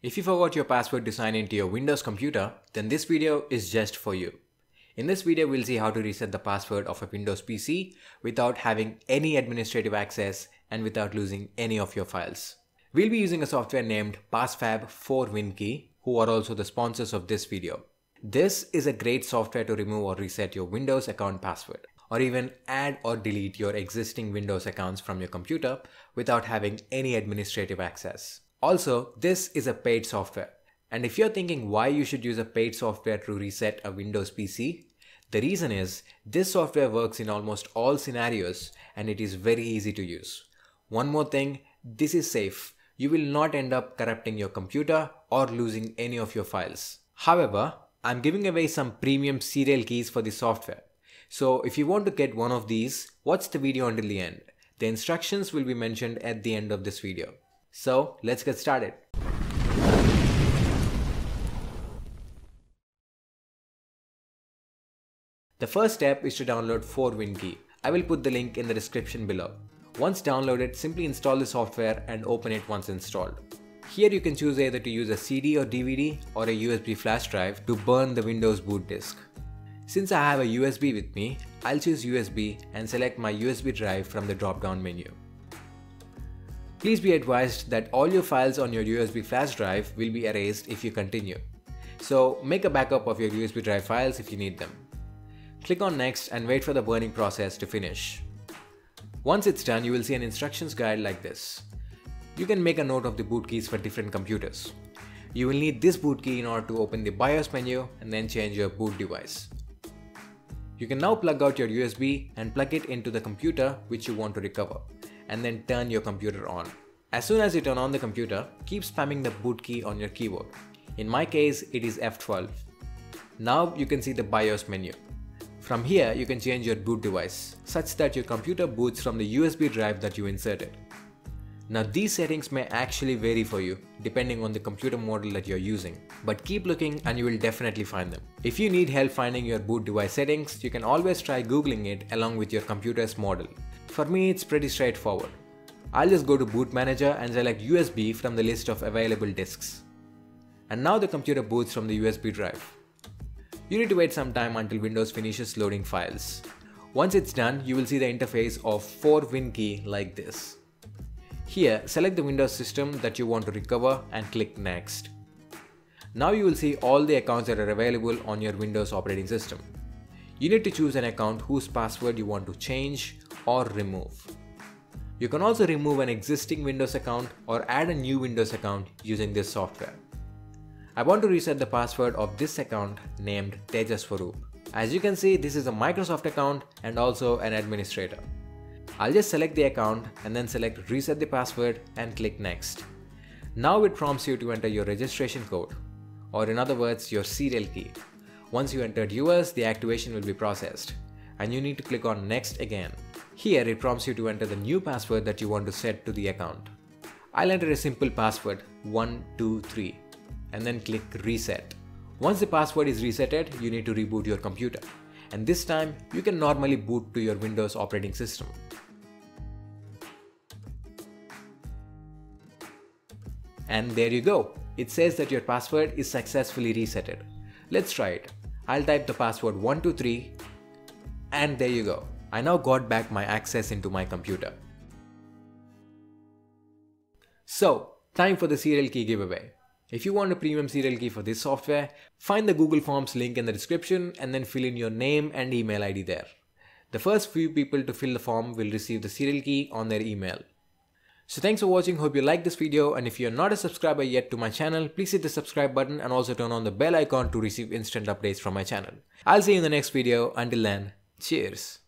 If you forgot your password to sign into your Windows computer, then this video is just for you. In this video, we'll see how to reset the password of a Windows PC without having any administrative access and without losing any of your files. We'll be using a software named PassFab for WinKey, who are also the sponsors of this video. This is a great software to remove or reset your Windows account password, or even add or delete your existing Windows accounts from your computer without having any administrative access. Also, this is a paid software. And if you're thinking why you should use a paid software to reset a Windows PC, the reason is this software works in almost all scenarios and it is very easy to use. One more thing, this is safe. You will not end up corrupting your computer or losing any of your files. However, I'm giving away some premium serial keys for the software. So if you want to get one of these, watch the video until the end. The instructions will be mentioned at the end of this video. So let's get started. The first step is to download 4WinKey. I will put the link in the description below. Once downloaded, simply install the software and open it once installed. Here you can choose either to use a CD or DVD or a USB flash drive to burn the Windows boot disk. Since I have a USB with me, I'll choose USB and select my USB drive from the drop down menu. Please be advised that all your files on your USB flash drive will be erased if you continue. So make a backup of your USB drive files if you need them. Click on next and wait for the burning process to finish. Once it's done, you will see an instructions guide like this. You can make a note of the boot keys for different computers. You will need this boot key in order to open the BIOS menu and then change your boot device. You can now plug out your USB and plug it into the computer which you want to recover and then turn your computer on. As soon as you turn on the computer, keep spamming the boot key on your keyboard. In my case, it is F12. Now you can see the BIOS menu. From here, you can change your boot device, such that your computer boots from the USB drive that you inserted. Now these settings may actually vary for you, depending on the computer model that you're using, but keep looking and you will definitely find them. If you need help finding your boot device settings, you can always try googling it along with your computer's model. For me, it's pretty straightforward. I'll just go to boot manager and select USB from the list of available disks. And now the computer boots from the USB drive. You need to wait some time until Windows finishes loading files. Once it's done, you will see the interface of 4WinKey like this. Here, select the Windows system that you want to recover and click Next. Now you will see all the accounts that are available on your Windows operating system. You need to choose an account whose password you want to change or remove. You can also remove an existing Windows account or add a new Windows account using this software. I want to reset the password of this account named Tejaswaroop. As you can see, this is a Microsoft account and also an administrator. I'll just select the account and then select reset the password and click next. Now it prompts you to enter your registration code, or in other words, your serial key. Once you entered yours, the activation will be processed, and you need to click on next again. Here it prompts you to enter the new password that you want to set to the account. I'll enter a simple password 123 and then click reset. Once the password is resetted, you need to reboot your computer. And this time, you can normally boot to your Windows operating system. And there you go. It says that your password is successfully resetted. Let's try it. I'll type the password 123 and there you go. I now got back my access into my computer. So, time for the serial key giveaway. If you want a premium serial key for this software, find the Google Forms link in the description and then fill in your name and email ID there. The first few people to fill the form will receive the serial key on their email. So thanks for watching, hope you liked this video and if you're not a subscriber yet to my channel, please hit the subscribe button and also turn on the bell icon to receive instant updates from my channel. I'll see you in the next video, until then, cheers.